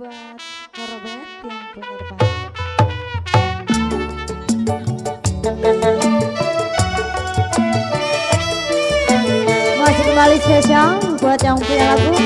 buat korobet yang penyerban. Masih kembali spesial buat yang punya lagu.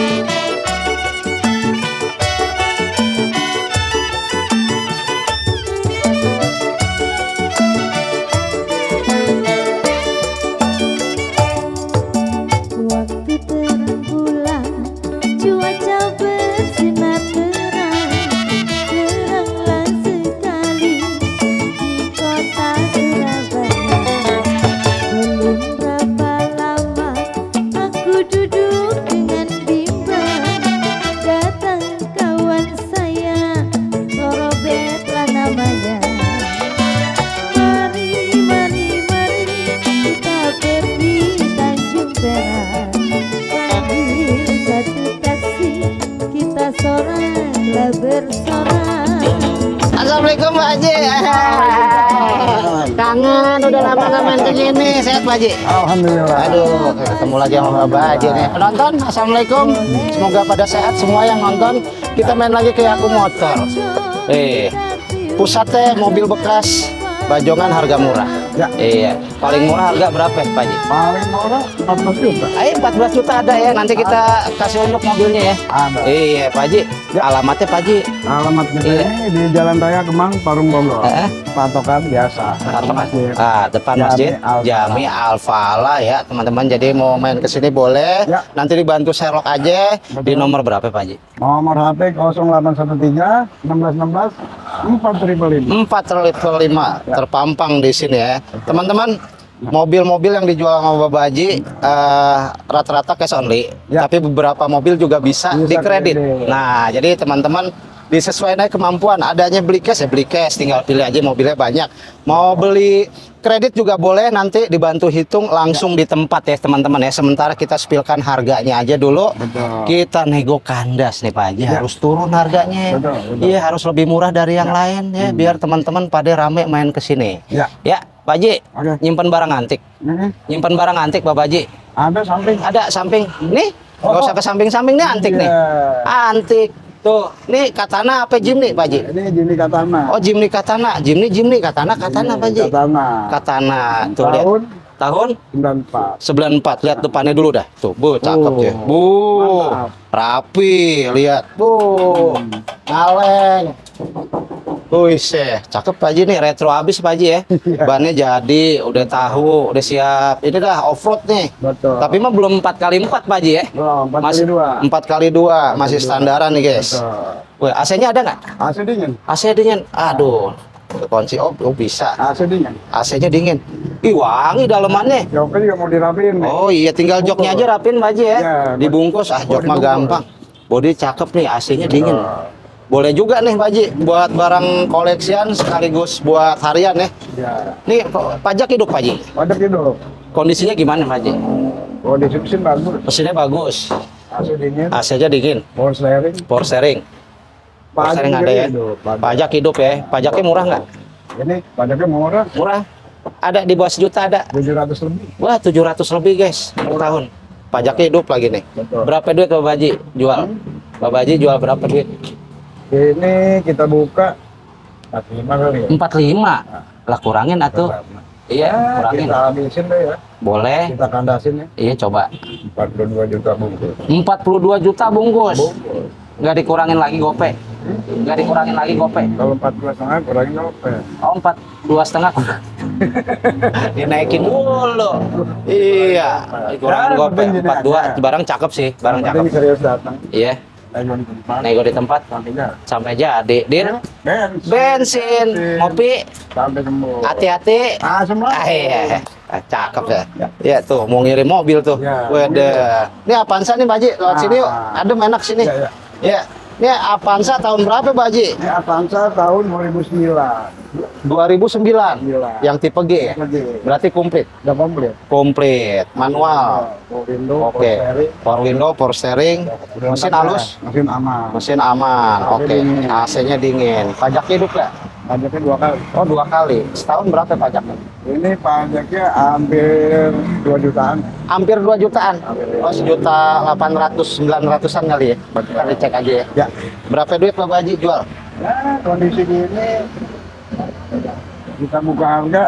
Haji? Alhamdulillah. Aduh, ketemu lagi sama Bapak Haji nih. Penonton, Assalamualaikum. Semoga pada sehat semua yang nonton. Kita main lagi ke Aku Motor. Eh, pusatnya mobil bekas, bajongan harga murah. Ya. Iya, paling murah harga berapa Pak Haji? Paling murah 14 juta. Ayo 14 juta ada ya, nanti kita kasih untuk mobilnya ya. Ada. Iya, Pak Haji. Alamatnya Pak Haji. Alamat kita Iya. di Jalan Raya Kemang, Parung Bogor. Eh? Patokan biasa. Atau Masjid. ah, depan Jami masjid Al-Falah. Jami Al-Falah ya teman-teman jadi mau main ke sini boleh Ya. nanti dibantu Sherlock aja di Betul. nomor berapa Pak Haji? Nomor HP 0813 1616 4555. 455 terpampang di sini ya teman-teman mobil-mobil yang dijual sama Bapak Haji eh, rata-rata cash only. Ya. tapi beberapa mobil juga bisa, Bisa dikredit. kredit. nah jadi teman-teman disesuaikan kemampuan. Adanya beli cash ya beli cash. Tinggal pilih aja mobilnya banyak. Mau beli kredit juga boleh nanti dibantu hitung langsung di tempat ya teman-teman ya sementara kita spilkan harganya aja dulu Betul. kita nego kandas nih Pak Haji Ya. harus turun harganya iya harus lebih murah dari yang lain ya biar teman-teman pada rame main ke sini Ya. ya Pak Haji Oke. nyimpen barang antik Ini nyimpen barang antik Bapak Haji ada samping. ada samping nih nggak Oh. usah ke samping-samping nih antik nih Iya. antik tuh nih katana apa Jimny Pak Haji Ini Jimny Katana. oh Jimny katana. Jimny Jimny katana katana Pak Haji Katana. katana. Tuh lihat. Tahun? Tahun? 94. 94 lihat depannya dulu dah. Tuh bu cakep Oh, ya bu mantap. rapi lihat. Bu kaleng Wih, cakep Pak Haji nih, retro habis Pak Haji ya. Bannya jadi, udah tahu, udah siap. Ini dah off-road nih. Betul. Tapi mah belum 4 kali 4 Pak Haji ya. Belum, 4 Masih kali 2. 4 kali 2, masih standaran nih guys. Betul. Wih, AC-nya ada nggak? AC dingin. AC dingin. Aduh, kunci oh, oh bisa. AC dingin. AC-nya dingin. Ih, wangi dalemannya. Joknya juga mau dirapiin nih. Oh iya, tinggal joknya aja rapin Pak Haji ya. Iya, Dibungkus, ah jok mah gampang. Bodi cakep nih, AC-nya dingin. Betul. Boleh juga nih Pak Haji, buat barang koleksian sekaligus buat harian ya. Ya. Nih, pajak hidup Pak Haji. Pajak hidup. Kondisinya gimana Pak Haji? Oh, di mesin bagus. Mesinnya bagus, AC dingin. AC-nya dingin, Power steering. power steering. Power ada ya. hidup. Pajak. Pajak hidup ya. Pajaknya murah nggak? Ini pajaknya murah. Murah. Ada di bawah sejuta ada. 700 lebih. Wah, 700 lebih guys per tahun. Pajaknya hidup lagi nih. Betul. Berapa duit Bapak Haji jual? Bapak Haji jual berapa duit? Ini kita buka 45 kali ya. 45. Lah kurangin atuh. Iya, Ya, kurangin. kita habisin deh ya. Boleh. Kita kandasin ya. Iya, coba. 42 juta bungkus. 42 juta bungkus. Bungkus. Nggak dikurangin lagi gope. Nggak dikurangin lagi gope. Kalau 14 setengah kurangin apa? Oh, empat dua setengah. Dinaikin mulu. Iya. Dikurangin Ya, gope. penting gini Empat dua. aja. Barang cakep sih. Barang cakep. serius datang. Iya. Tempat. Nego di tempat sampai jadi. Din. Bensin. Bensin, ngopi, hati-hati. Ah, semua. Ah, iya. Ah, cakep ya. Iya tuh, mau ngirim mobil tuh. Ya, Waduh. Ini Avanza nih, Pak Haji. Lewat Ah. sini yuk. Adem enak sini. Iya, iya. Ya. Ini Avanza tahun berapa, Pak Haji? Ini Avanza tahun 2009. 2009. Gila. Yang tipe G ya? Berarti komplit. Udah komplit. Komplit, manual. Power window, Oke. power steering. Power window, power steering, mesin halus. Mesin aman. mesin aman. Oke. dingin. AC-nya dingin. Pajak hidup nggak? Pajaknya dua kali. Oh dua kali. Setahun berapa pajaknya? Ini pajaknya hampir 2 jutaan. Hampir 2 jutaan. Oh sejuta 800 900an kali ya. Kita dicek aja ya. Ya. Berapa duit Bapak Haji jual? Ya, kondisi gini kita buka harga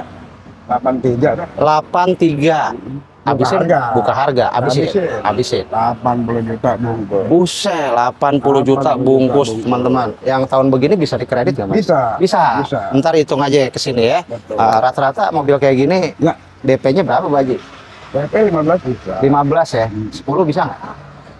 83 kan. 83. Habisin harga. buka harga, habisin. Habisin. Habisin. 80 juta bungkus. Buset, 80 juta 80 bungkus juta teman-teman. Yang tahun begini bisa dikredit nggak Mas? Bisa. Bisa. Bisa. Ntar hitung aja ke sini ya. Betul. Ah, Rata-rata mobil kayak gini Ya, DP-nya berapa Haji? DP 15 bisa. 15 ya? 10 bisa nggak?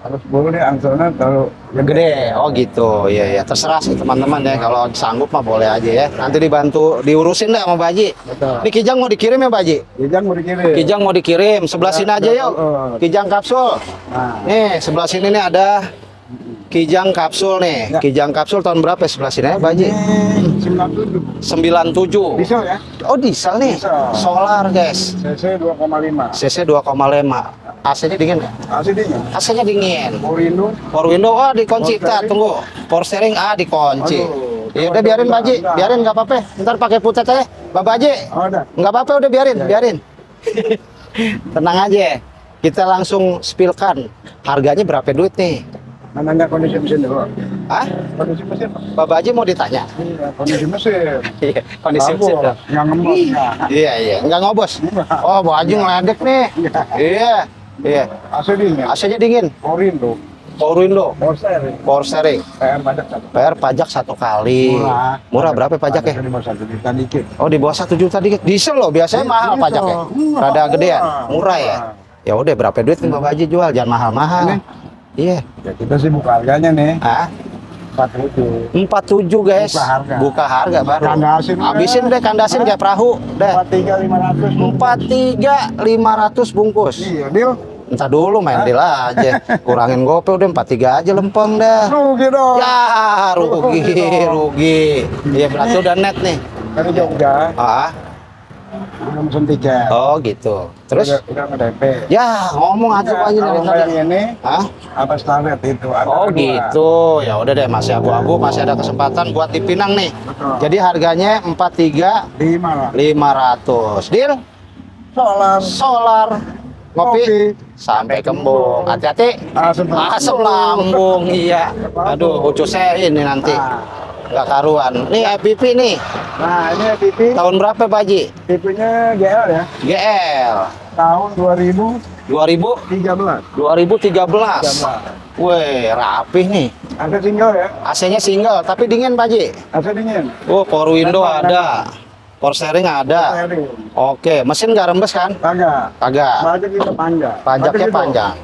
Kalau 10 nih angsurannya terlalu Gede. Oh gitu. Iya ya. Terserah sih teman-teman ya. Kalau sanggup mah boleh aja ya. Nanti dibantu diurusin dah sama Pak Haji. Betul. Ini Kijang mau dikirim ya Pak Haji? Kijang mau dikirim. Kijang mau dikirim. Sebelah Ya, sini aja ya, yuk. Kijang kapsul. Nah, Nih, sebelah sini nih ada Kijang kapsul nih. Ya. Kijang kapsul tahun berapa ya sebelah sini ya, Pak Haji? ini 97. 97. Diesel ya? Oh, diesel nih. Diesel. Solar, guys. CC 2,5. CC 2,5. AC-nya dingin nggak? Asli dingin. AC-nya dingin. Morindo. Power window ah dikunci, Power kita tunggu. Power steering ah dikunci. Ya udah biarin Pak Haji, enggak. biarin nggak apa-apa. Ntar pakai putet aja. Bapak Haji, Oh, ada. nggak apa-apa udah biarin, biarin. Tenang aja. Kita langsung spillkan. Harganya berapa duit nih? Enggak kondisi mesin dulu? Hah? Kondisi mesin. Pak. Bapak Haji mau ditanya? Iya, kondisi mesin. Iya, kondisi mesin dong. Nggak ngembos. Iya, iya. Nggak ngobos? Oh, Bapak Haji ngeledek nih. Iya. Iya. Iya. AC dingin. AC-nya dingin. Morindo. Power window, Power steering. power steering. PR pajak satu. PR pajak satu kali. Murah. Murah berapa pajaknya? Di bawah satu juta dikit. Oh di bawah satu juta dikit. Diesel loh biasanya Diesel. mahal pajaknya. Murah, Rada gedean, murah. murah ya. Ya udah berapa duit nih Bapak Haji jual? Jangan mahal-mahal. Iya. Ya kita sih buka harganya nih. Ah, 47. 47 guys. Buka harga. Buka harga baru. Kandasin deh. Habisin deh kandasin kayak perahu. Dah. 43 500. 43 500 bungkus. Iya, deal. Entar dulu main deal aja. Kurangin gope udah 43 aja lempeng dah. Rugi dong. Ya rugi, rugi. Iya berarti udah net nih. Dari Jogja, Ah, udah mesen tiket. oh gitu. Terus udah, udah ke DP. ya ngomong aja Ya, aja dari tadi. ini, Hah? apa standar itu? Ada Oh dua. gitu. Ya udah deh masih abu-abu, masih ada kesempatan buat dipinang nih. Betul. Jadi harganya 43 Lima lah. 500. Deal Solar. solar ngopi Kopi. sampai kembung. Hati-hati. Asam Asam lambung iya. Aduh, ucusnya ini nanti. Nah. Nggak karuan. Nih IPP nih. Nah, ini TV. Tahun berapa Pak Haji? Tipenya GL ya. GL. Tahun 2013. 2000 2013. Weh, rapih nih. Ada single ya. AC-nya single tapi dingin Pak Haji. Ada dingin. Oh, power window Ada. ada. Power steering ada. Steering. Oke, mesin nggak rembes kan? Kagak. Kagak. Pajak kita panjang. Pajaknya panjang.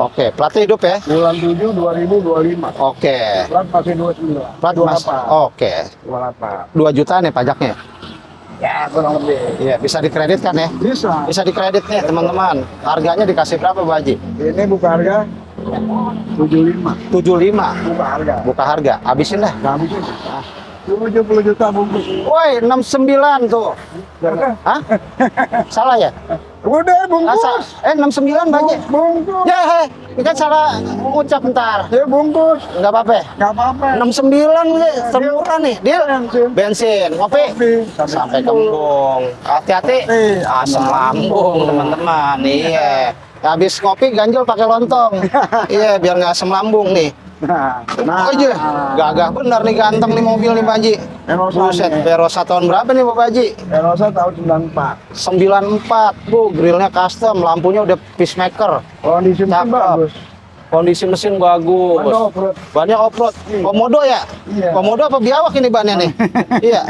Oke, platnya hidup ya? Bulan 7 2025. Oke. Plat masih 29. Plat mas. 28. Oke. 28. 2 juta nih pajaknya. Ya, kurang lebih. Iya, bisa dikreditkan ya? Bisa. Bisa dikredit nih, teman-teman. Harganya dikasih berapa, Pak Haji? Ini buka harga 75. 75. Buka harga. Buka harga. Habisin dah. Nggak bisa. 70 juta bungkus. Woi, 69 tuh. Hah? Salah ya? Udah Ah, bungkus. sa- eh, 69 Pak Haji. Bungkus. Ya. Ini kan salah ngucap bentar. Ya bungkus. Nggak apa-apa. Nggak apa-apa. 69 nih, termurah nih. Deal. Bensin. Bensin, ngopi. Kopi. Sampai kembung. Hati-hati. Eh, Asam lambung, teman-teman. Iya. Habis ngopi ganjel pakai lontong. iya, biar nggak asam lambung nih. Nah, nah. Iya, gagah bener nih ganteng nih mobil nih Pak Haji. Erosa Buset. Verosa tahun berapa nih Bapak Haji? Erosa tahun 94. 94, bu, grillnya custom, lampunya udah peacemaker. Kondisi mesin bagus. Kondisi mesin bagus. Ada off-road. Bannya off-road. Komodo ya? Iya. Komodo apa biawak ini bannya nih? iya.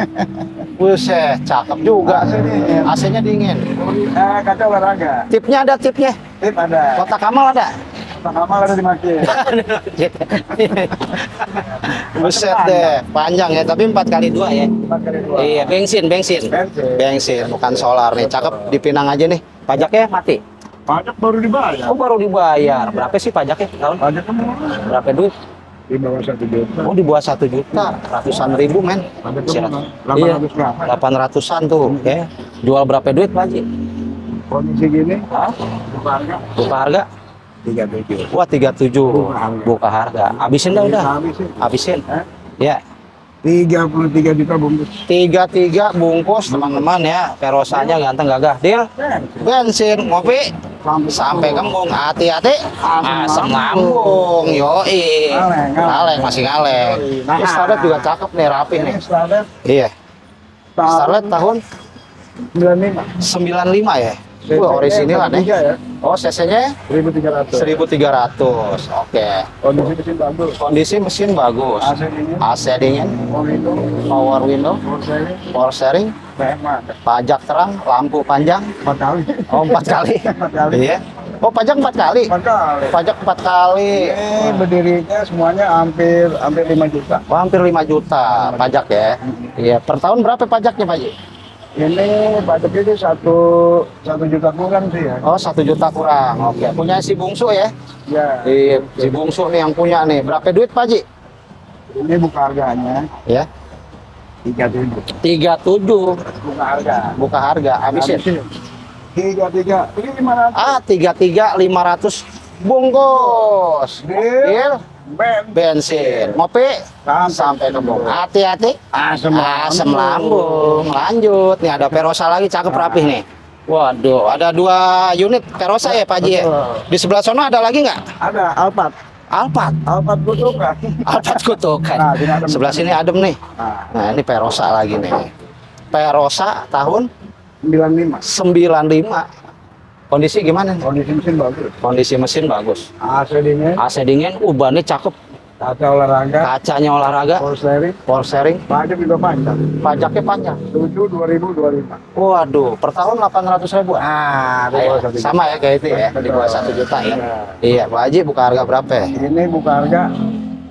Buset, cakep juga. AC dingin. AC-nya dingin. Eh, kaca olahraga. Tipnya ada tipnya. Tip ada. Kotak amal ada. Ada di. Buset deh, panjang ya, tapi 4 kali 2 ya. Empat kali dua. Iya, bensin, bensin. Bensin. Bensin, bukan solar nih. Cakep, dipinang aja nih. Pajaknya mati. Pajak baru dibayar. Oh, baru dibayar. Berapa sih pajaknya tahun? Pajak murah. Berapa duit? Di bawah satu juta. Oh, di bawah satu juta, ratusan ribu men. Pajak Sirat. murah. Iya, 800 berapa? 800-an tuh. Ya. Jual berapa duit, Pak Haji? Kondisi gini, Hah? buka harga Buka harga? Tiga tujuh. Wah, 37. Buka harga. Buka harga. Habisin dah udah. Habisin. Habisin. Eh? Ya. 33 juta bungkus. tiga tiga bungkus teman-teman ya perosanya ganteng gagah deal bensin ngopi sampai kembung hati-hati asam lambung yoi Ngaleng, masih ngaleng Nah. Ini Starlet juga cakep nih rapi nih Starlet iya Starlet tahun 95. 95 ya Wah, orisinil nih ya. oh cc-nya 1300. 1300 oke Kondisi mesin bagus. kondisi mesin bagus AC ini, AC dingin oh itu, power window kursi ini, power hemat. pajak terang lampu panjang Empat kali. Oh empat kali. Empat kali. Iya. Oh pajak empat kali. Empat kali. Pajak empat kali. Ini berdirinya semuanya hampir hampir 5 juta. Oh, hampir 5 juta pajak ya. Iya. Per tahun berapa pajaknya Pak Ji? Ini pajaknya sih satu satu juta kurang sih ya. Oh satu juta kurang. Oke. Punya si bungsu ya? Ya, Iya. Si bungsu nih yang punya nih. Berapa duit Pak Ji? ini buka harganya Ya. tiga tujuh. 37 Buka harga. buka harga. Habisin. Tiga tiga. Ini gimana? Ah 33 500 bungkus. Deal. Deal. Ben. Bensin. Ngopi sampai ke Bung. Hati-hati. Asam Asam lambung. Lanjut. Nih ada Perosa lagi cakep rapih nih. Waduh, ada dua unit Perosa ya Pak Haji ya? Di sebelah sana ada lagi nggak? Ada Alphard. Alphard. Alphard butuhkan. Alphard kutukan. Nah, adem. Sebelah sini adem nih. Nah, Nah, ini Perosa lagi nih. Perosa tahun 95. 95. Kondisi gimana? Kondisi mesin bagus. Kondisi mesin bagus. AC dingin, AC dingin, ubannya cakep. kaca olahraga, Kacanya olahraga, power steering, power steering, pajak juga panjang. pajaknya panjang. 7 2025. Waduh, per tahun 800 ribu. Ah, juta. sama ya kayak itu ya, di bawah satu juta ya. Iya, Pak Haji buka harga berapa ya? Ini buka harga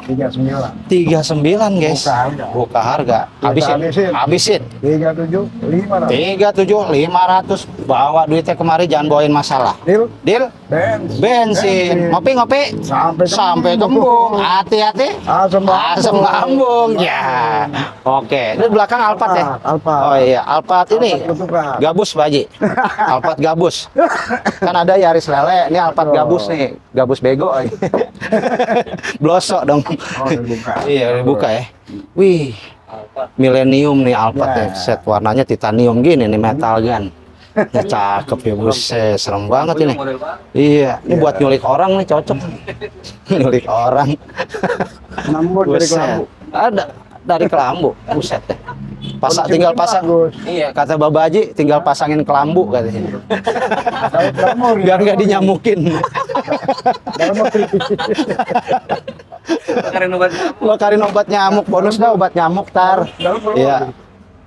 39. 39 guys. Buka harga. Buka harga. Habisin. habisin. 37 500. 37 500 bawa duitnya kemari jangan bawain masalah. Deal Deal? bensin. Bensin. Ngopi ngopi. Sampai Sampai kembung. Hati-hati. Asam Asam lambung. Ya. Oke. Ini belakang Alphard ya? Alphard. Oh iya, Alphard ini. Alphard. Gabus Pak Haji. Alphard gabus. Kan ada Yaris lele, ini Alphard gabus nih. Gabus bego. Blosok dong. Oh, udah iya, udah dibuka ya. Wih. Millennium nih Alphard Ya. ya. Set warnanya titanium gini nih metal gun. Ya, cakep ya buset, serem banget ini. Iya, ini buat nyulik orang nih cocok. nyulik orang. Nambur dari kelambu. Ada dari kelambu, buset. Pasang tinggal pasang. bagus. Iya, kata Baba Haji tinggal pasangin kelambu katanya. Biar nggak dinyamukin. Dalam mobil. Lo karin obat nyamuk, bonus dah obat nyamuk tar. Iya.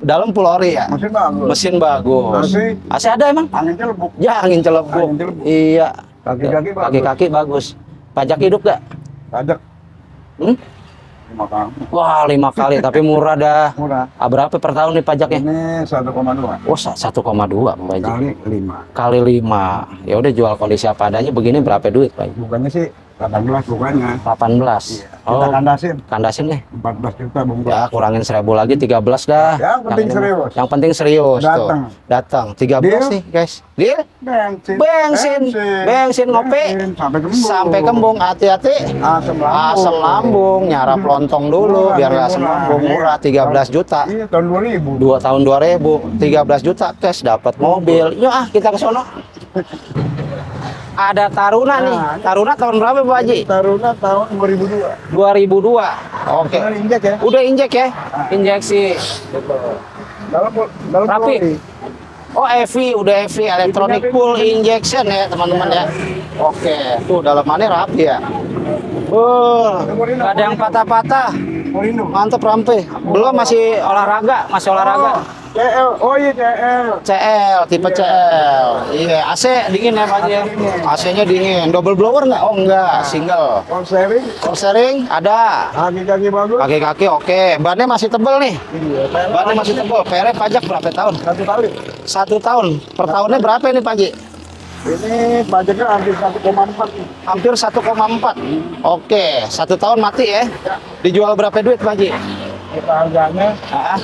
Dalam Pulori ya. Mesin bagus. Mesin bagus. AC ada emang? Angin celebuk. Ya angin celebuk. Angin celebuk. Iya. Kaki-kaki bagus. Kaki-kaki bagus. Pajak hidup gak? Pajak Hmm? Lima tahun. Wah lima kali tapi murah dah. Murah. Ah, berapa per tahun nih pajaknya? Ini 1,2 Oh sa- 1,2 Pak Haji. kali 5. Kali 5. Ya udah jual kondisi apa adanya begini berapa duit Pak Haji? Bukannya sih 18 bukannya. 18. Kita Oh, kandasin kandasin nih. 14 juta bungkus. Ya, kurangin seribu lagi 13 dah. Yang penting ini- serius. Yang penting serius tuh. Datang. Datang. 13 Deal? nih, guys. Deal? Bensin. Bensin. Bensin ngopi. Bensin. Sampai kembung. Sampai kembung hati-hati. Asam lambung. Asam lambung, nyarap lontong dulu Murah, biar nih, nggak asam lambung murah 13 juta. Iya, tahun 2000. Dua tahun 2000, 13 juta cash dapat mobil. Yuk ah kita ke sono. Ada Taruna nih. Nah, Taruna tahun berapa Pak Haji? Taruna tahun 2002. 2002. Oke. Tinggal injek ya. Udah injek ya? Injeksi. Dalam dalam Rapi. Polri. Oh EV, udah EV electronic full injection ya teman-teman ya. Oke, tuh dalamannya rapi ya. Oh, nggak ada yang patah-patah. Mantep rampe. Belum masih olahraga, masih olahraga. CL. Oh iya CL. CL, tipe CL. Iya, AC dingin ya Pak ya? AC-nya dingin. Double blower nggak? Oh enggak, single. Power steering. Power steering ada. Kaki-kaki bagus. Kaki-kaki oke. Bannya masih tebel nih. Iya. Bannya masih tebel. PR pajak berapa tahun? Satu kali. Satu tahun. Per tahunnya berapa ini Pak? Ini pajaknya hampir 1,4 nih. Hampir 1,4. Oke, satu tahun mati ya. Dijual berapa duit Pak Haji? Kita harganya Ah,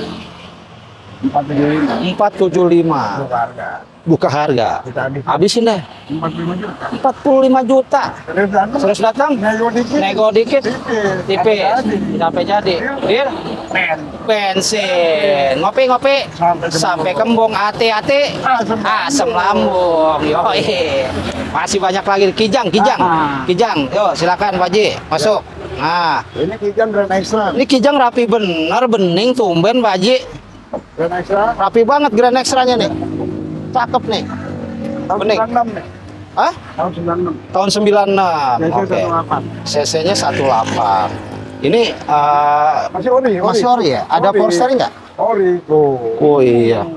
475. 475. Buka harga. Buka harga. Kita habis Habisin deh. 45 juta. 45 juta. Terus datang. Terus datang Nego dikit. nego dikit Tipis. sampai jadi. Deal? bensin. Ngopi ngopi Sampai kembung. sampai kembung hati-hati Asam asam lambung. Yoi. Masih banyak lagi kijang, kijang. Ah. Kijang. Yo, silakan Pak Haji, masuk. Nah, Ini kijang grand ini kijang rapi bener, bening tumben Pak Haji. Grand extra. Rapi banget grand extra-nya nih. Cakep nih. Tahun Bening. 96 nih. Hah? Tahun 96. Tahun 96. Biasanya Oke. 18. CC-nya 18. Ini eh, Masih ori, ori. masih ori ya? Ada Ori. power steering nggak? Ori. Oh. Oh iya.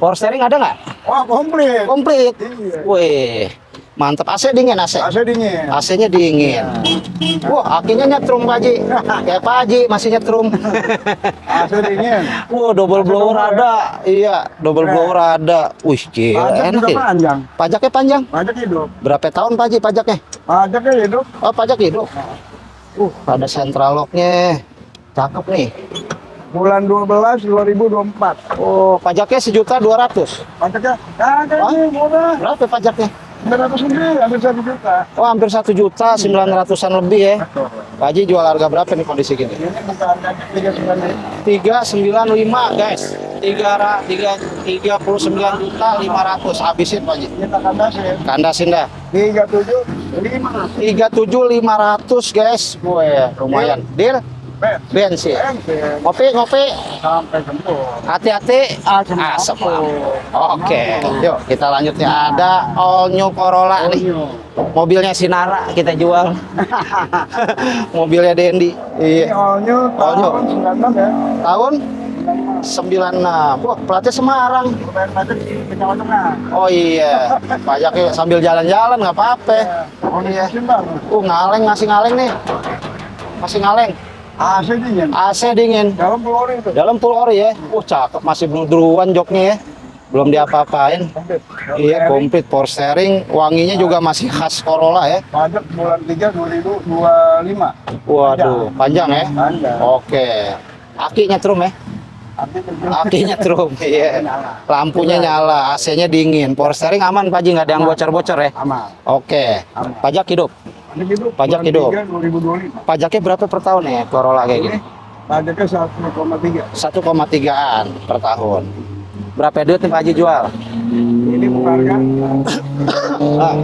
Power steering ada nggak? Wah, komplit. Komplit. Iya. Wih, mantap. AC dingin AC. AC dingin. AC-nya dingin. Wah, akinya nyetrum Pak Haji. Kayak Pak Haji masih nyetrum. AC dingin. Wah, double blower ada. Iya, double blower ada. Wih, gila Pajak enak juga ya. panjang. Pajaknya panjang. Pajak hidup. Berapa tahun Pak Haji pajaknya? Pajaknya hidup. Oh, pajak hidup. Uh, ada central lock-nya. Cakep nih. Bulan 12 2024. Oh, pajaknya sejuta dua ratus. Pajaknya kagak murah. Berapa pajaknya? 900 lebih, hampir 1 juta. Oh, hampir satu juta, sembilan ratusan lebih ya. Betul. Pak Haji jual harga berapa nih kondisi gini? Ini harganya 39 sembilan lima guys. Tiga ra, tiga tiga puluh sembilan juta lima ratus. Habisin Pak Haji. Kita kandasin. Kandasin dah. 37 5 Tiga tujuh lima ratus guys. Wih, lumayan. Deal. Ben. Bensin. Ben. Ngopi ngopi. Sampai jemput. Hati-hati. Asam lambung. lambung. Oke, yuk kita lanjut ya. Ada all new Corolla nih. Onyo. Mobilnya Sinara kita jual. Mobilnya Dendi. Ini Iya. onyo Onyo. tahun 96 ya. Tahun 96. Wah, platnya Semarang. Oh iya, pajaknya sambil jalan-jalan nggak apa-apa. Oh Iya. iya. Uh, ngaleng masih ngaleng nih. Masih ngaleng. AC dingin. AC dingin. Dalam pelori itu. Dalam full ori ya. Uh, cakep masih bludruan joknya ya. Belum diapa-apain. Iya, komplit power steering. Wanginya juga masih khas Corolla ya. Pajak bulan 3 2025. Waduh, panjang ya. Panjang. Oke. Akinya trum ya. Akinya trum. Iya. Lampunya nyala, AC-nya dingin. Power steering aman Pak Ji, nggak ada yang bocor-bocor ya. Aman. Oke. Aman. Pajak hidup. Pajak hidup. 3 2025. Pajaknya berapa per tahun ya Corolla kayak gini? Ini pajaknya 1,3. 1,3an per tahun. Berapa duit nih Pak Haji jual? Ini bukan harga. Ah,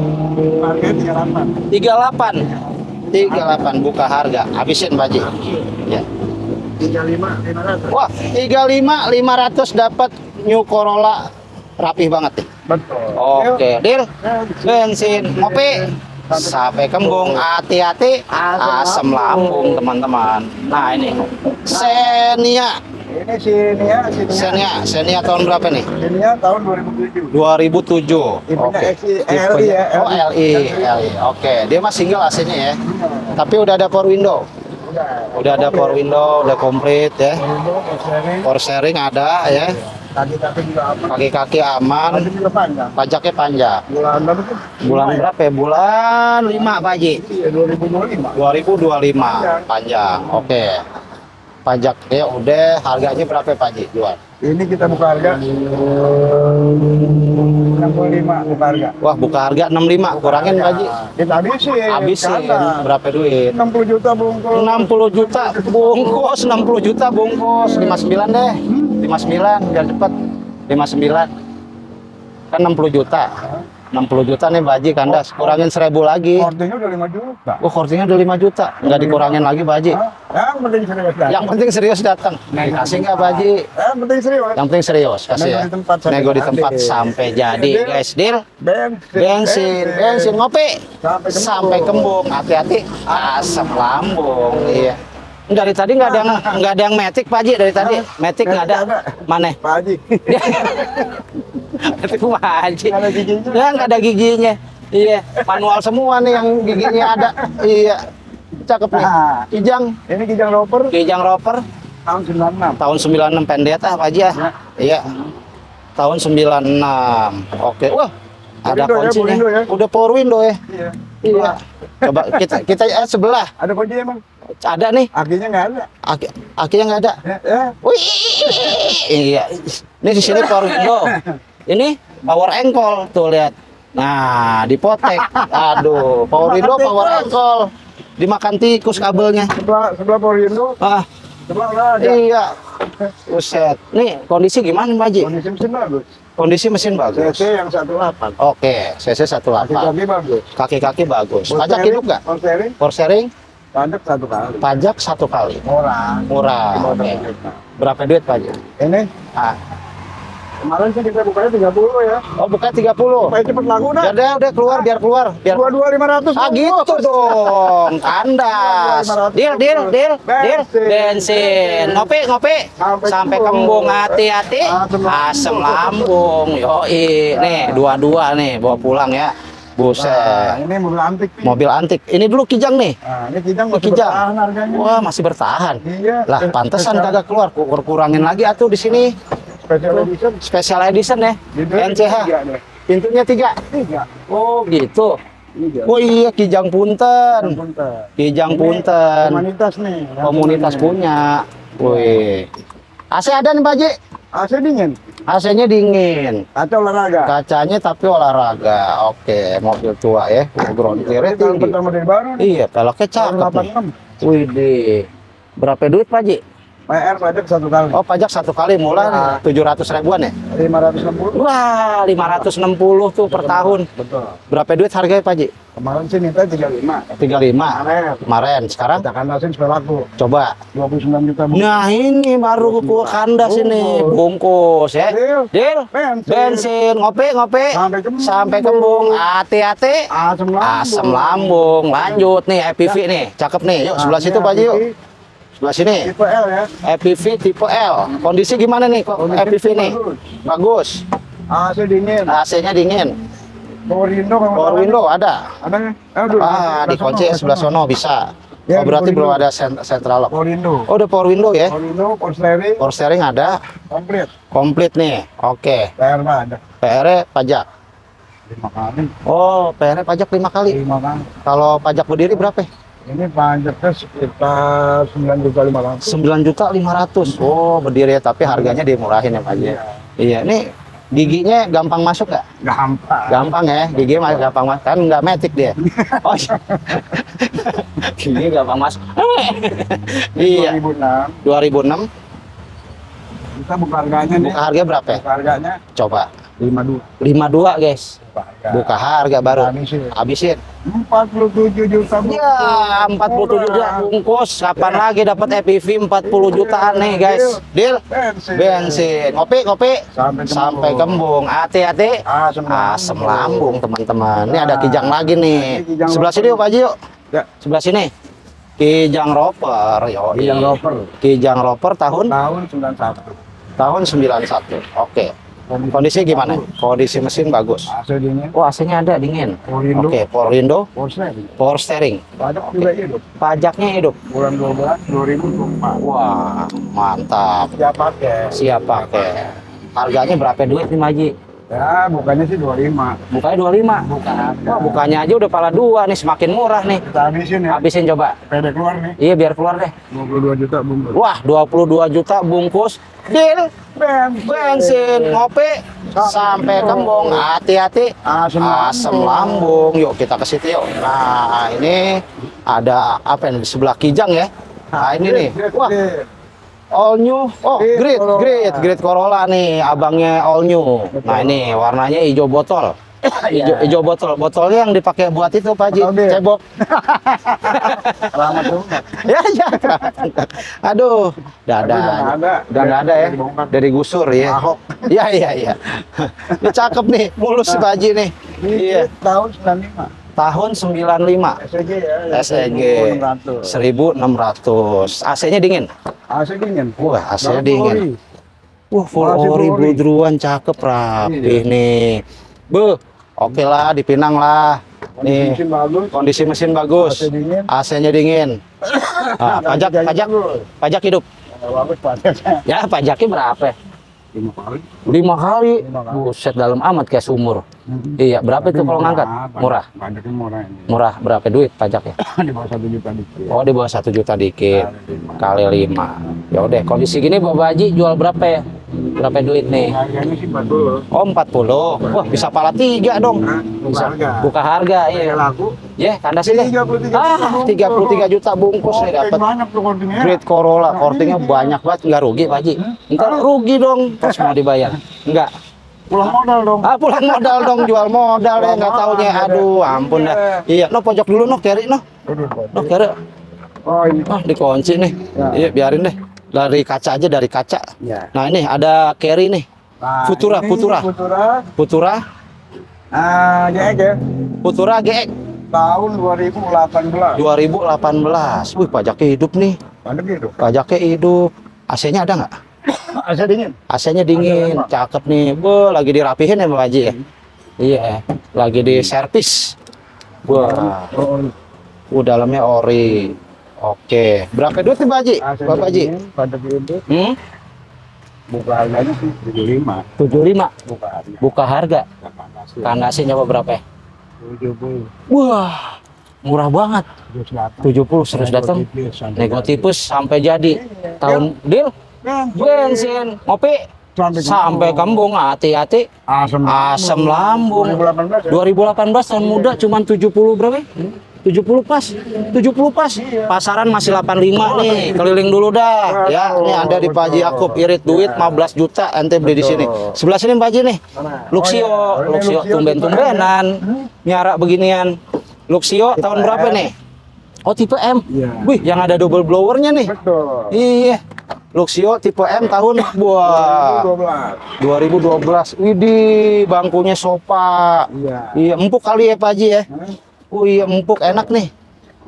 Harganya 38. 38. 38 buka harga. Habisin Pak Haji. Ya. 35 500. Wah, 35 500 dapat New Corolla rapih banget nih. Betul. Oke, deal. Yuk. Eh, Bensin, ngopi. Sampai kembung, hati-hati. Asam lambung, teman-teman. Nah, ini. Xenia. Ini ya. Xenia, Xenia tahun berapa nih? Sini ya tahun 2007. 2007. Tipenya Oke. LI ya, Oh, LI, LI. Oke, dia mah single AC-nya ya. Tapi udah ada power window. Udah. Udah ada power window, udah komplit ya. Power sharing ada ya. Kaki-kaki juga apa? Kaki-kaki aman. Juga panjang. Pajaknya panjang. Bulan berapa? Bulan Lima ya? berapa ya? Bulan 5 Pak Haji. Iya, 2025. 2025 panjang. Oke. Pajaknya udah harganya berapa Pak Haji jual? Ini kita buka harga 65 buka harga. Wah, buka harga 65, kurangin Pak Haji. Kita habisin. Habisin berapa duit? 60 juta bungkus. 60 juta bungkus, 60 juta bungkus, 59 deh. 59 biar cepet. 59. Kan 60 juta. 60 juta nih Baji kandas, kurangin 1000 lagi. Kortingnya udah 5 juta. Oh, kortingnya udah 5 juta. Nggak dikurangin lagi Baji. Yang penting serius dah. Yang penting serius datang. Kasih nggak Baji? Yang penting serius. Yang penting serius kasih Nego ya. di tempat sampai Nego di tempat jadi. sampai jadi, Deal. guys. Deal. Bensin. Bensin, bensin ngopi. Sampai kembung. Sampai kembung. Hati-hati asam lambung. Iya. Dari tadi nggak ada yang nggak ada yang metik Pak Haji dari tadi. Metik nggak ada. Mana? Pak Haji. Metik Pak Haji. Nggak ada giginya. Ya nggak ada giginya. Iya, manual semua nih yang giginya ada. Iya. Cakep nih. Nah. Kijang, Ini kijang roper kijang roper tahun 96. tahun 96 pendek ah Pak Haji ya. Iya. Tahun 96. Oke. Wah, ada ya, kuncinya. window ya. Udah power window ya. Iya. Iya. Coba kita kita eh, sebelah Ada kunci emang? Ada nih. Akinya nggak ada. Aki, akinya nggak ada. Ya, ya. Wih, iya. Ini di sini power. Ini power ankle tuh lihat. Nah, dipotek. Aduh, power window, power ankle. Dimakan tikus kabelnya. Sebelah sebelah power window Ah, Coba lah ada. Iya. Buset. Nih, kondisi gimana Pak Haji? Kondisi mesin bagus. Kondisi mesin bagus. CC yang 18. Oke, CC 18. Kaki-kaki bagus. Kaki-kaki bagus. Pajak hidup nggak? full sharing, sharing, pajak satu kali. pajak satu kali. Murah. Murah. Juta. Berapa duit Haji? Ini Ah. kemarin sih kita bukanya 30 ya. Oh, bukan 30. Supaya cepet laku dah. Udah, udah keluar biar keluar, biar Dua dua lima ratus. Ah gitu dong, kandas. Deal, deal, deal, deal. Bensin. Ngopi, ngopi. Sampai Sampai kembung. hati-hati. Asam Asam lambung. Yoi, nih dua-dua nih bawa pulang ya. Nah, Buset. ini mobil antik nih. Mobil antik. Ini dulu kijang nih. Nah, ini kijang masih kijang. bertahan harganya. Wah, masih bertahan. Iya. Lah, pantesan Spesial- kagak keluar. Kur kurangin lagi atuh di sini. Special edition. Special edition ya. Gitu, NCH. tiga deh. Pintunya tiga. Tiga. Oh, gitu. Tiga. Oh iya, kijang punten. Punten. Kijang punten. Komunitas nih. komunitas punya. Wih. AC ada nih Pak Haji. AC dingin. AC-nya dingin. Kaca olahraga. Kacanya tapi olahraga. Oke, mobil tua ya. Ground clear Ini tahun tinggi. pertama dari baru nih. Iya, peloknya Tahun cakep nih. 86. Wih deh. Berapa duit Pak Haji? PR pajak satu kali. Oh, pajak satu kali mulai Nah. 700 ribuan ya? 560. Wah, 560 tuh per tahun. Betul. Berapa duit harganya Pak Haji? Kemarin sih minta 35. 35. Kemarin. Kemarin, sekarang Kita kandasin supaya laku. coba. 29 juta. Bu. Nah, ini baru gua kandas ini, bungkus ya. Deal. Deal. Bensin. Bensin, ngopi, ngopi. Sampai kembung. Sampai kembung. Hati-hati. Asam lambung. Asam lambung. Lanjut nih, EPV nih. Cakep nih. Yuk, sebelah situ Pak Haji yuk. Sebelah sini. Tipe L ya. EPV tipe L. Kondisi gimana nih kok EPV nih? bagus. AC dingin. AC-nya dingin. Power window Power window ada. Ada ya? Eh, aduh, Ah, dikunci ya sebelah sono bisa. Ya, Oh, berarti belum ada central lock. Power window. Oh, udah power window ya. Power window, power steering, Power steering ada. komplit. Komplit nih. Oke. PR mah ada. PR pajak. Lima kali. Oh, PR pajak lima kali. Lima kali. Kalau pajak berdiri berapa? Ini pajaknya sekitar 9 juta lima ratus. 9 juta 500. Oh, berdiri ya, tapi harganya dimurahin ya Pak Haji. Iya, ini giginya gampang masuk nggak? Gampang. Gampang ya, gigi mah gampang masuk. Kan nggak metik dia. Oh, iya. gigi gampang masuk. iya, 2006. 2006. Kita buka harganya nih. Buka harga berapa ya? Buka harganya Coba. 52. 52 guys. Buka harga. Buka harga baru. Habisin. Habisin. 47 juta bungkus. Ya, 47 juta bungkus. Kapan lagi dapat EPV 40 jutaan nih, guys? Deal? Bensin. Bensin. Ngopi, ngopi. Sampai kembung. Sampai kembung. Hati-hati. Asam lambung. Asam lambung, teman-teman. Ini ada kijang lagi nih. Kijang Sebelah sini Pak Haji yuk. Ya. Sebelah sini. Kijang roper, yo. Kijang roper. Kijang roper tahun Tahun 91. tahun 91. Oke. Kondisi gimana? Kondisi mesin bagus. AC dingin. Oh, AC-nya ada dingin. Oke, power window, Power steering. power steering. Pajak juga hidup. Pajaknya hidup. Bulan 12 2024. Wah, mantap. Siap pakai. Siap pakai. Harganya berapa duit nih, Maji? Ya, bukannya sih 25. Bukanya 25. Bukan. Wah, bukannya aja udah pala dua nih, semakin murah nih. Kita habisin ya. Habisin coba. Pede keluar nih. Iya, biar keluar deh. 22 juta bungkus. Wah, 22 juta bungkus. Deal. Bensin, ngopi, sampai kembung. Hati-hati. Asam Asam lambung. Yuk, kita ke situ yuk. Nah, ini ada apa ini di sebelah kijang ya. Nah, ini nih. Wah, all new. Oh, Great great, Corolla. great, great Corolla nih, abangnya all new. Nah, ini warnanya hijau botol. Hijau, hijau botol. Botolnya yang dipakai buat itu, Pak Haji. Bir. Cebok. Selamat ya, ya. Aduh, udah ada. Tapi udah nggak ada. Ada ya. Dari gusur ya. Iya, iya, iya. Ini cakep nih, mulus si Pak Haji nih. Iya. tahun 95. Tahun 95. SEG ya. SEG 1600. 1600. AC-nya dingin. AC dingin. Wah, AC-nya dingin. Wah, full ori bludruan cakep rapih Iya. nih. Bu, oke lah dipinang lah. Nih, Mesin bagus. kondisi mesin bagus. Dingin. AC-nya dingin. Nah, pajak pajak pajak hidup. Kalau bagus pajaknya. Ya, pajaknya berapa? Lima kali. Lima kali. Lima kali. Buset dalam amat kayak sumur. Iya, berapa itu kalau ngangkat? Murah. Pajaknya murah ini. Murah berapa duit pajaknya? Di bawah satu juta dikit. Oh, di bawah satu juta dikit. Kali lima. Ya udah, kondisi gini Bapak Haji jual berapa ya? Berapa duit nih? Harganya sih 40. Oh 40 Wah bisa pala tiga dong Nah, buka bisa harga. buka harga Iya iya laku. Ya, kandasin deh. 33 Ah, 33 juta bungkus nih dapat. Banyak tuh kortingnya. Great Corolla, kortingnya banyak banget, nggak rugi Pak Haji. Ntar rugi dong, pas mau dibayar. Enggak. Pulang modal dong. Ah, pulang modal dong, jual modal ya, nggak taunya. Aduh, ampun dah. Iya, no pojok dulu no, carry no. No, carry. Oh ini. Ah, dikunci nih. Ya. Iya, biarin deh. Dari kaca aja, dari kaca. Ya. Nah, ini ada carry nih. Nah, Futura, ini Futura. Futura. Putura, Ah, GX ya. Putura GX Tahun 2018. 2018. Wih, pajaknya hidup nih. Mana gitu? Pajaknya hidup. AC-nya ada nggak? AC dingin. AC-nya dingin, cakep nih. Wah, lagi dirapihin ya Pak Haji ya? Iya, lagi di servis. Wah, Oh, uh, dalamnya ori. Oke, berapa duit nih Pak Haji? AC Bapak Haji? Pada itu Hmm? buka harganya sih 75. 75 Buka harga. buka harga. Kandasnya nyoba berapa ya? 70. Wah, murah banget. Terus datang. 70 terus datang. Nego tipis sampai jadi. Tahun deal bensin, ngopi sampai kembung hati-hati. Asam. asam lambung. 2018 ya? 2018 tahun muda cuman 70 berapa? ya? 70 pas. 70 pas. Pasaran masih 85 nih. keliling dulu dah. Ya ini ada di Pak Haji Yakub irit duit 15 juta ente beli di sini. Sebelah sini Pak Haji nih? Luxio Oh, iya. Luxio Luxio tumben-tumbenan. nyara beginian. Luxio tahun berapa nih? Oh tipe M. Iya. wih yang ada double blowernya nih. Iya Luxio tipe M tahun wah 2012. 2012. Widih, bangkunya sofa. Iya. Iya, empuk kali ya Pak Haji ya. Oh iya, empuk enak nih.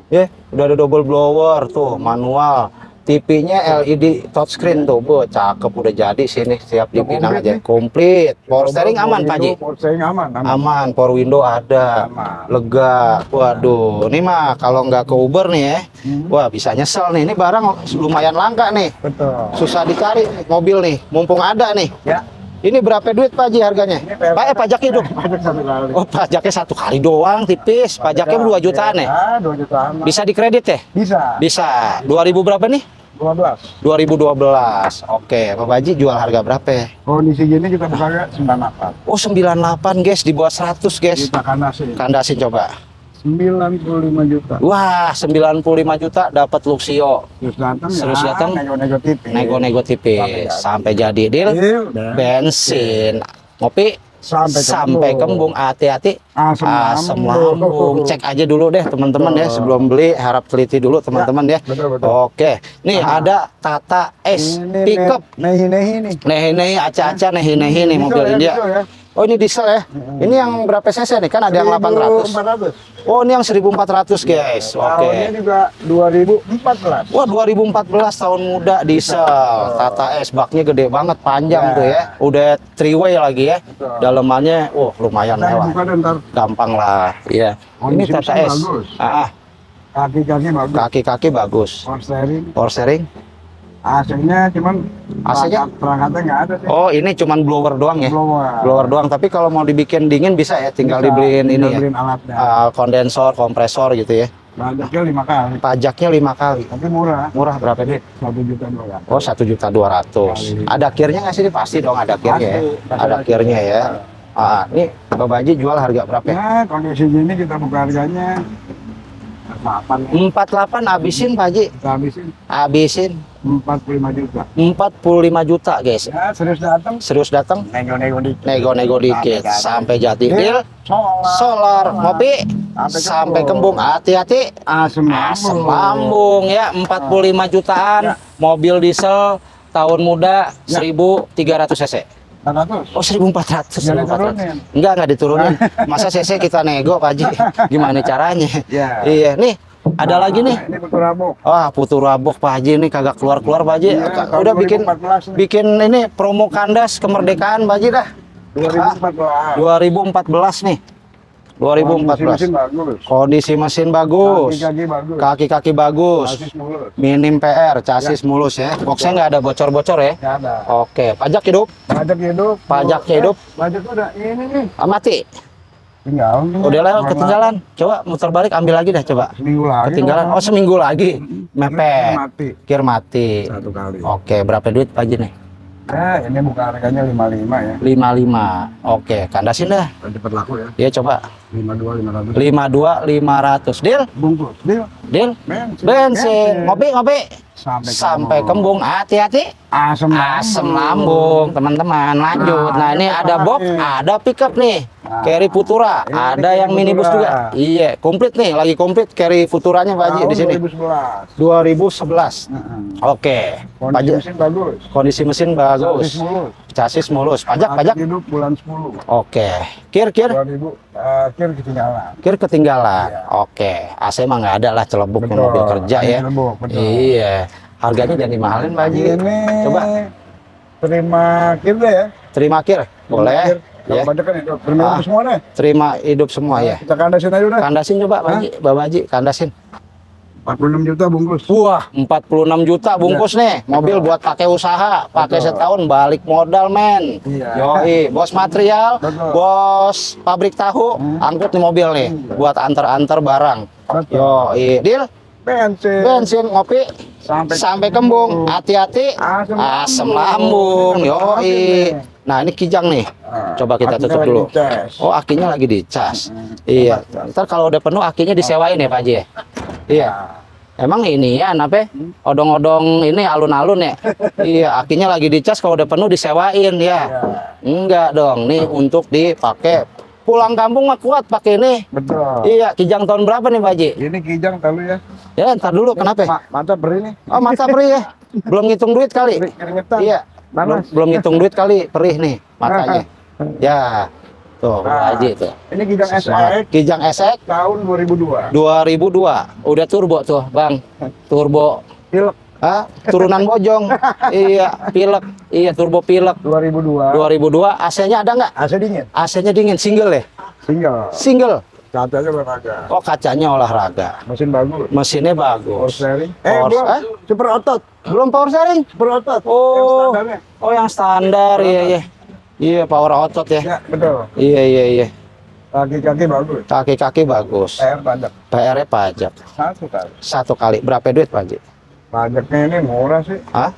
Ya, udah ada double blower tuh, manual. TV-nya LED touchscreen tuh, bu, cakep udah jadi sini siap dipinang aja. Komplit. Power steering aman Pak Haji. Power steering aman. aman. Aman, power window ada. Aman. Lega. Waduh, ini mah kalau nggak ke Uber nih ya. Hmm. Wah, bisa nyesel nih. Ini barang lumayan langka nih. Betul. Susah dicari mobil nih, mumpung ada nih. Ya. Ini berapa duit Pak Haji harganya? Pak, eh pajaknya dong. Pajak satu kali. Oh, pajaknya satu kali doang, tipis. Pajaknya 2 jutaan ya? Ah, 2 jutaan. Bisa dikredit ya? Bisa. Bisa. 2000 berapa nih? 12. 2012. Oke, Pak Haji jual harga berapa ya? Kondisi gini kita buka harga 98. Oh, 98 guys, di bawah 100 guys. Kita kandasin. Kandasin coba. 95 juta. Wah, 95 juta dapat Luxio. Terus datang Terus ya, datang, nego-nego tipis. Nego-nego tipis sampai jadi deal. Dah. Bensin, ngopi Sampai sampai kembung hati-hati Asam, asam lambung. cek aja dulu deh teman-teman ya sebelum beli harap teliti dulu teman-teman ya, betul, betul. oke nih ada Tata S Ini pickup Nehi nehi nih. nehi nehi aca-aca nehi nehi nih mobil ya, India. ya. oh ini diesel ya? Ini yang berapa cc nih? Kan ada yang 800 400. oh ini yang 1400 guys. Oke. Tahunnya juga 2014. Wah 2014 tahun muda diesel. Tata S baknya gede banget panjang Ya. tuh ya. Udah three way lagi ya. Betul. dalemannya wah lumayan Kita mewah. buka dan ntar gampang lah iya ini Kondisi Tata mesin S bagus. ah, ah, kaki-kaki bagus. kaki-kaki bagus Power steering. power steering AC-nya cuman AC-nya? perangkat- perangkatnya nggak ada sih. oh ini cuman blower doang ya Blower. blower doang tapi kalau mau dibikin dingin bisa ya tinggal Bisa, dibeliin ini tinggal ya beliin alatnya. Ah, kondensor kompresor gitu ya Pajaknya lima kali. pajaknya lima kali Tapi murah. murah berapa nih Satu juta dolar. Oh satu juta dua ratus. Ada kirnya nggak sih? Ini Pasti dong ada kirnya ya. Ada kirnya ya. Ah, ini Bapak Haji jual harga berapa? ya? Kondisi gini kita buka harganya 8 ya. 48 habisin Pak Haji. Kita habisin Habisin 45 juta. 45 juta guys. Ya, serius datang. Serius datang? Nego-nego dikit. Nego-nego dikit sampai jadi deal. Solar. Solar, ngopi Sampai sampai kembung. Hati-hati. Asam Asam lambung. lambung ya 45 jutaan. Ya. Mobil diesel tahun muda Ya. 1300 cc. 400. Oh 1400. Jangan 1400. turunin. Enggak, enggak diturunin. Masa CC kita nego, Pak Haji? Gimana caranya? Ya. Iya, nih ada lagi nih. Nah, Ini betul rabuk. Wah, putu rabok Pak Haji nih kagak keluar-keluar Pak Haji. Iya, Ka- tahun Udah bikin 2014 nih. bikin ini promo kandas kemerdekaan Pak Haji dah. 2014. 2014 nih. 2014. Kondisi mesin bagus. Kondisi mesin bagus. Kaki-kaki bagus. Minim PR, chassis mulus ya. Boxnya nggak ada bocor-bocor ya. Ya ada. Oke, pajak hidup. Pajak hidup. Pajak Eh, hidup. Pajak udah ini nih. Ah, mati. Tinggal. Udah lewat ketinggalan. Coba muter balik ambil lagi dah coba. Seminggu lagi. Ketinggalan. Oh, seminggu lagi. Mepet. Mati. Kir mati. Satu kali. Oke, berapa duit Pak Haji nih? Ya, ini buka harganya 55 ya. 55. Oke, kandasin dah. Cepet laku ya. Ya coba 52 500. 52 500. Deal? Bungkus. Deal. Deal? Bensin. Bensin. Ngopi, ngopi. Sampai, Sampai kembung. Hati-hati. Asam Asam lambung, teman-teman. Lanjut. Nah, ini Nah, ada ini box, apa nih? ada pickup nih. Nah, Carry Futura, ini ada yang minibus juga. Iya, komplit nih, lagi komplit carry Futuranya Pak Haji di sini. 2011. 2011. Heeh. Oke. Kondisi Pajak mesin bagus. kondisi mesin bagus. Servis mulus. Chassis mulus. Pajak, pajak. hidup bulan 10. Oke. Kir, kir. 2000 eh, kir ketinggalan. Kir ketinggalan. Iya. Oke. AC mah nggak ada lah celebuk Betul. mobil kerja ya. Betul. Iya. Harganya jadi mahalin Pak Haji. Ini Coba. terima kir ya. Terima kir. Boleh. Kalau Ya. kan hidup. Terima Ah. hidup semua deh. Terima hidup semua ya. Kita kandasin aja udah. Kandasin coba Pak? Haji, Bapak Haji, kandasin. 46 juta bungkus. Wah, 46 juta bungkus nih. Mobil buat pakai usaha, pakai Betul. setahun balik modal, men. Iya. Yoi, bos material, Betul. bos pabrik tahu, angkut nih mobil nih buat antar-antar barang. Betul. Yoi, deal. Bensin. Bensin, ngopi, Sampai sampai kembung. Hati-hati, Asam lambung. Yoi. Nah, ini kijang nih. Ah, Coba kita tutup dulu. Oh, akinya lagi dicas. Iya. Ntar kalau udah penuh akinya disewain ya, Pak Haji. ya? Iya. Emang ini ya, apa? ya? Odong-odong ini alun-alun ya? iya, akinya lagi dicas kalau udah penuh disewain ya. Enggak dong, nih untuk dipakai. Pulang kampung mah kuat pakai ini. Betul. Iya, kijang tahun berapa nih Pak Haji? Ini kijang tahu ya. Ya, ntar dulu, kenapa? Ma mata perih nih. Oh, mata perih ya? Belum ngitung duit kali? Keringetan. Iya, belum, belum ngitung duit kali, perih nih matanya. Ya, tuh Nah. Haji tuh. Ini kijang. SX Kijang SX tahun 2002. 2002 udah turbo tuh bang turbo Pilek ah turunan bojong iya pilek iya turbo pilek 2002. 2002 AC-nya ada nggak AC dingin. AC-nya dingin single ya Single. single Cacanya olahraga. oh kacanya olahraga Mesin bagus. mesinnya Power bagus steering. Eh, Power- belum. eh? Super otot. belum power steering Super otot. Yang oh standarnya. oh yang standar iya iya iya power otot ya Ya, betul. iya iya iya Kaki-kaki bagus. kaki-kaki bagus PR pajak. PR-nya pajak Satu kali. satu kali berapa duit Pak Haji? Pajaknya ini murah sih. Hah?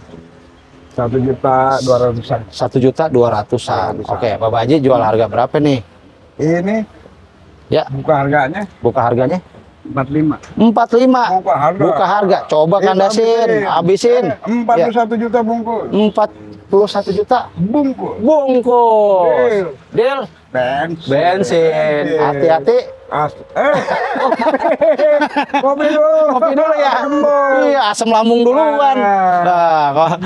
Satu juta dua ratusan. satu juta dua ratusan. Oke, Bapak Haji jual harga berapa nih? Ini Ya, buka harganya buka harganya 45. 45. Buka harga. Buka harga. Coba Eh, kandasin, habisin. Eh, 41 juta bungkus. 41 juta Bungkus. bungkus. Deal. Deal. Bensin. Bensin. Hati-hati. Eh. Kopi dulu. Kopi dulu ya. Kembung. Iya, asam lambung duluan. Ah. Nah, ko-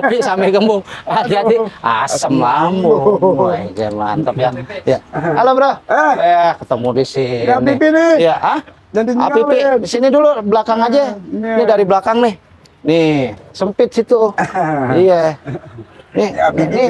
kopi sampai kembung. Hati-hati, asam lambung. Wah, mantap ya. Ya. Halo, Bro. Eh. Eh, ketemu di sini. Ya, nih. Iya, ah? Jadi Ah, Pipi, di sini dulu belakang aja. Iya. Ini dari belakang nih. Nih, sempit situ. iya. Nih, Ya, nih, nih,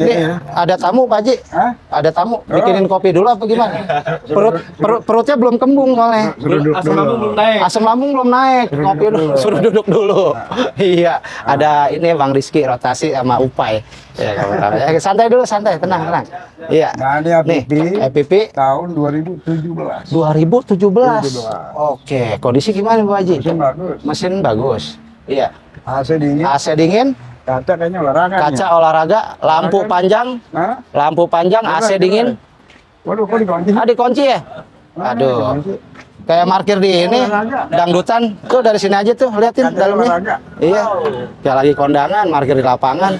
gini ya. ada tamu Pak Haji. Hah? Ada tamu, bikinin kopi dulu apa gimana? Perut, perut perutnya belum kembung soalnya. Suruh duduk dulu. Asam lambung belum naik, Suruh duduk dulu, dulu. suruh duduk dulu. iya, ada ini Bang Rizky rotasi sama Upai. Ya, kawan-kawan. Ya, santai dulu, santai, tenang, tenang. Iya. Nah, ini Nih, APP EPP tahun 2017. 2017. 2017. Oke, kondisi gimana Pak Haji? Mesin bagus. Mesin bagus. Iya. AC dingin. AC dingin, Kaca kayaknya olahraga. kaca olahraga, lampu Olahraga. panjang, Hah? lampu panjang, AC Bener, dingin. Waduh, kok dikunci? Ah, dikunci ya? Ah, Aduh. dikunci. Kayak parkir di ini, Olahraga. dangdutan. Tuh dari sini aja tuh, liatin Kaca dalamnya. olahraga. Iya. Kayak lagi kondangan, parkir di lapangan.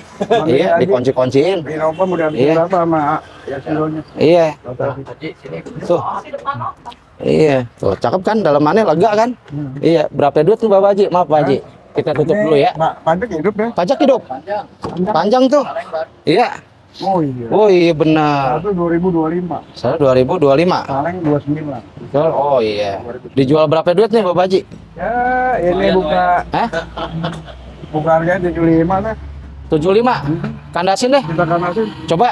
iya, dikunci-kunciin. Udah Iya. berapa sama Yasilonya? Iya. Tuh. Iya, tuh cakep kan dalamannya lega kan? Iya, berapa duit tuh Bapak Haji? Maaf Pak Haji. Kita tutup dulu ya. Pak, pajak hidup ya? Pajak hidup. Panjang tuh. Iya. Oh iya. Oh iya benar. Satu 2025. Saya 2025. Kaleng 29. Oh iya. Dijual berapa duit nih Bapak Haji? Ya, ini buka Hah? buka harganya 75 lah. 75. Kandasin deh. Kita kanasin Coba.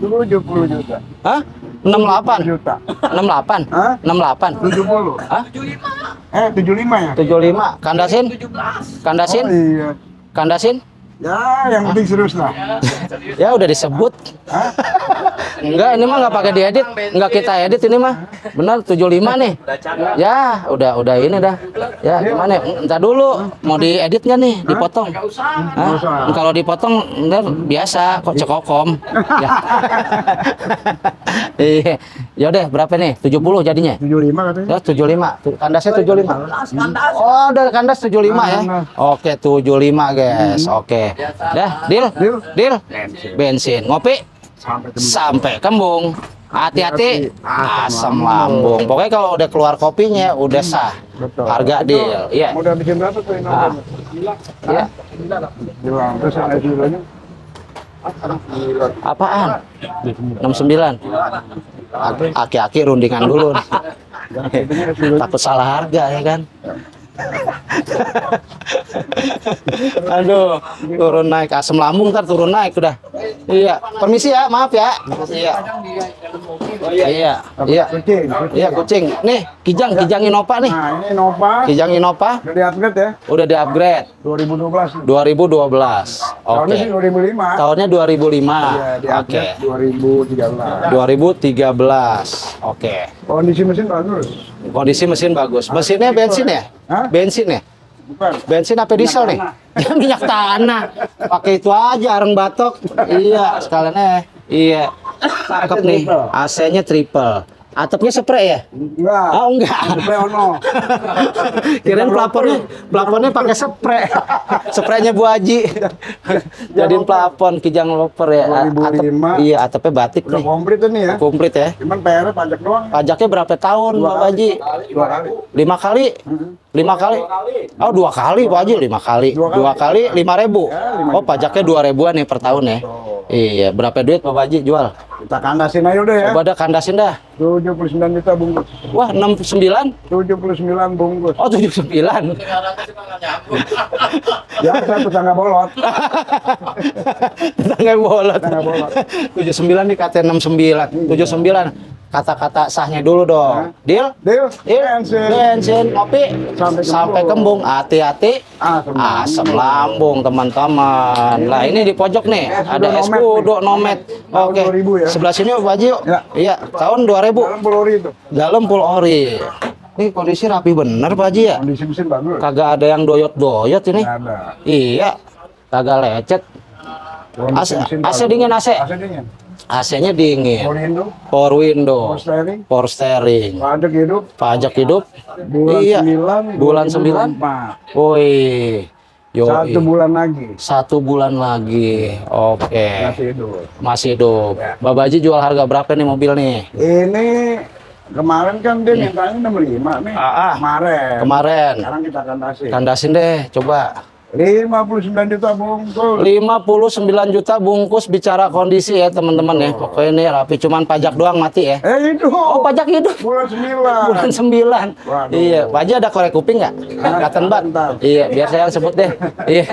70 juta. Hah? 68. juta. 68. Hah? 68. 70. Hah? Eh, 75 ya? 75. Kandasin? Kandasin? Oh iya. Kandasin? Ya, yang penting serius lah. Ya udah disebut. Enggak, ini mah nggak pakai diedit. Enggak kita edit ini mah. Benar 75 nih. Ya, udah udah ini dah. Ya, gimana? Entar dulu mau diedit nggak nih? Dipotong. Hah? Kalau dipotong ntar biasa kok cekokom. Ya. Iya. Ya udah berapa nih? 70 jadinya. 75 katanya. Ya 75. Tuh, Kandasnya 75. Oh, udah kandas 75 ya. Oke, 75 guys. Oke. Dah, deal. Deal. Deal. Bensin. Ngopi Sampai ke sampai kembung. Hati-hati asam lambung. Pokoknya kalau udah keluar kopinya udah sah. Betul. Harga deal. Iya. Udah bikin berapa tuh ini? Ah. Iya. Bilang, terus yang ICU-nya? Apaan? 69. Aki- Aki-aki rundingan dulu. Takut salah harga ya kan. Aduh, turun naik asam lambung ntar turun naik udah. Iya, permisi ya, maaf ya. Iya. Iya, iya. Kucing. Iya, kucing. Nih, Kijang, Kijang Innova nih. Nah, ini Nova. Kijang Innova Udah di-upgrade ya? udah di-upgrade 2012. 2012. Tahunnya Oke. sih 2005. Tahunnya 2005. Iya, Oke. di-upgrade 2013. 2013. Oke. Kondisi mesin bagus. Kondisi mesin bagus. Mesinnya bensin ya? Hah? Bensin ya? Bukan. Bensin apa diesel nih? Minyak tanah. Pakai itu aja areng batok. Iya, sekalian eh. Iya. Cakep nih. AC-nya triple. Atapnya spray ya? Enggak. Oh enggak. Sampai ono. Kirain plafonnya, plafonnya pakai spray. Spraynya Bu Haji. Jadiin plafon kijang loper ya. Atap, 2005. iya, atapnya batik Udah nih. komplit ini ya. Komplit ya. Cuman PR pajak doang. Pajaknya berapa tahun, Pak. Haji? Dua kali. Lima kali? Lima kali? Oh, dua kali, Pak Haji. Lima kali. Dua kali. Lima ribu. Ya, Oh, pajaknya dua ribuan nih per tahun ya. Iya, berapa duit Pak Haji jual? Kita kandasin aja udah ya. Coba dah kandasin dah. 79 juta bungkus. Wah, 69? 79 bungkus. Oh, 79. Ya, saya tetangga bolot. Tetangga bolot. Tetangga bolot. 79 nih kata 69. 79. Kata-kata sahnya dulu dong. Deal? Deal. Deal? Bensin. Bensin, kopi. Sampai Sampai kembung. kembung. Hati-hati. Asam Asam lambung teman-teman. Nah ini di pojok nih Eskudo ada Nomet eskudo nih. nomet. Oke. 2000 ya. Sebelah sini Pak Haji yuk. Ya. Iya, tahun 2000. Dalam pelori itu. Dalam full ori. Ini kondisi rapi bener Pak Haji ya. Kondisi mesin bagus. Kagak ada yang doyot-doyot ini. Ada. Iya. Kagak lecet. AC AC dingin AC. AC dingin. AC-nya dingin. Power window. Power window. Power steering. Power steering. Pajak hidup. Pajak hidup. Bulan Iya. 9. Bulan 9. 2024. Woi. Yo. Satu bulan lagi. Satu bulan lagi. Oke. Masih hidup. Masih hidup. Ya. Bapak Haji jual harga berapa nih mobil nih? Ini kemarin kan dia mintanya 65 nih. Ah, ah. Kemarin. Kemarin. Sekarang kita kandasin. Kandasin deh, coba. 59 juta bungkus. 59 juta bungkus bicara kondisi ya teman-teman ya. Pokoknya ini rapi cuman pajak doang mati ya. Eh itu. Oh pajak hidup. Bulan 9. Bulan 9. Waduh. Iya, Pak Haji ada korek kuping nggak? Ah, Katen bat. Iya, biar saya yang sebut deh. iya.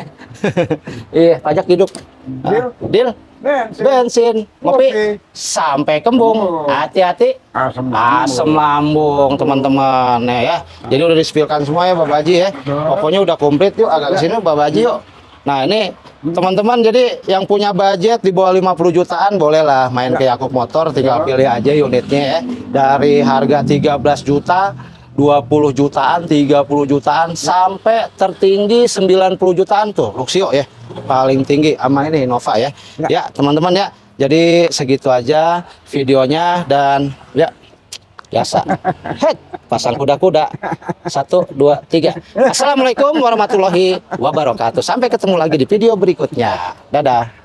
iya, pajak hidup. Deal? Deal. Bensin. Bensin, ngopi, Ngopi. sampai kembung. Oh. Hati-hati. Asam Asam lambung teman-teman ya, ya. Jadi udah dispilkan semua ya Bapak Haji ya. Pokoknya udah komplit yuk agak ke sini Bapak Haji yuk. Nah ini teman-teman jadi yang punya budget di bawah 50 jutaan bolehlah main ke Yakub Motor tinggal pilih aja unitnya ya. Dari harga 13 juta 20 jutaan, 30 jutaan sampai tertinggi 90 jutaan tuh Luxio ya. Paling tinggi sama ini Nova ya. Ya, teman-teman ya. Jadi segitu aja videonya dan ya biasa. Head pasang kuda-kuda. Satu, dua, tiga. Assalamualaikum warahmatullahi wabarakatuh. Sampai ketemu lagi di video berikutnya. Dadah.